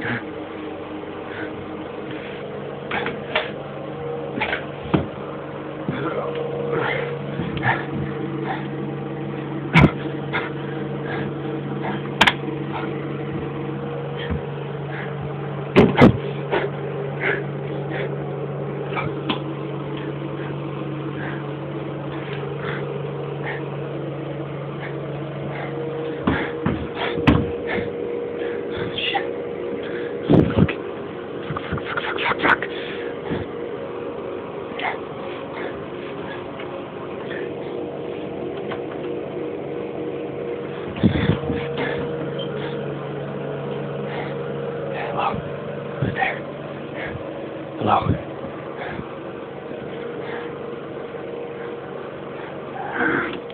Yeah. Fuck Fuck. Fuck, fuck, fuck, fuck, Hello? Who's there? Hello? Hello?